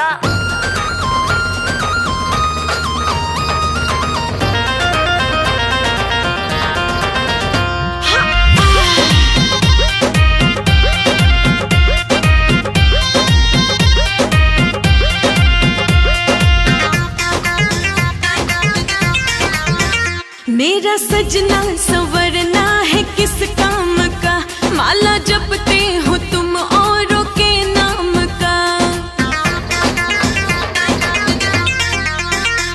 된다. मेरा सजना, संवरना है किस काम का? माला जपते हो तुम औरों के नाम का।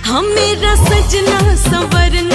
हम मेरा सजना, संवरना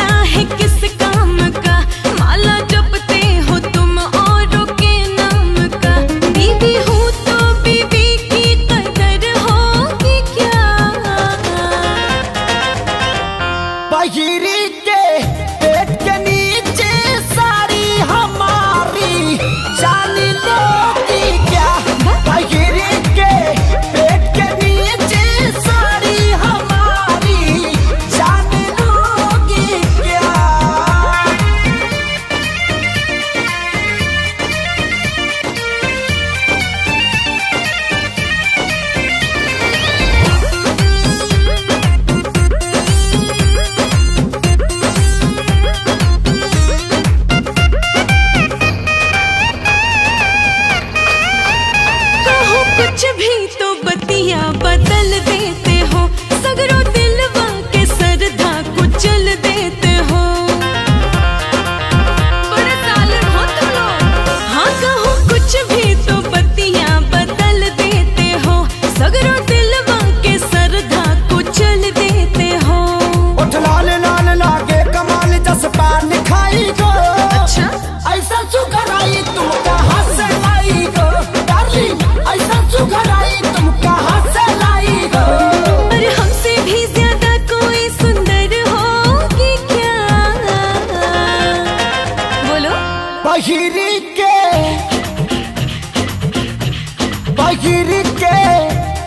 बहिरी के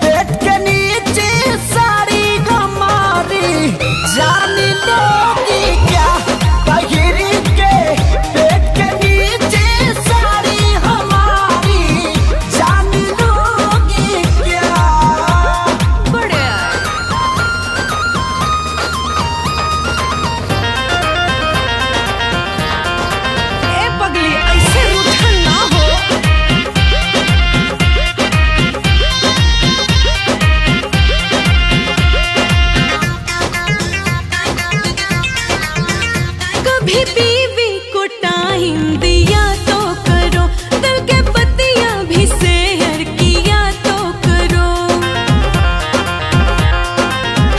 पेट के नीचे साड़ी हमारी जान लोगी कभी बीवी को टाइम दिया तो करो दिल के पतिया भी शेयर किया तो करो।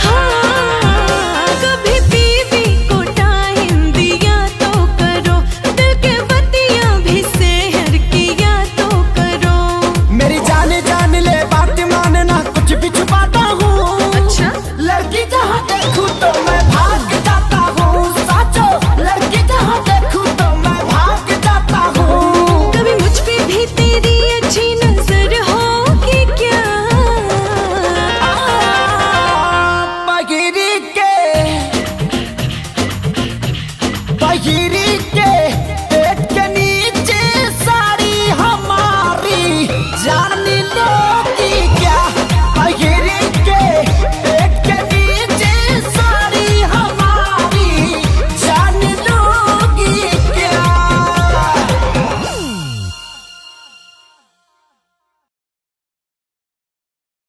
हाँ कभी बीवी को टाइम दिया तो करो दिल के पतिया भी शेयर किया तो करो। मेरी जाने जान ले बात मानना कुछ भी छुपाता हूँ। अच्छा। लड़की जहाँ I hit it.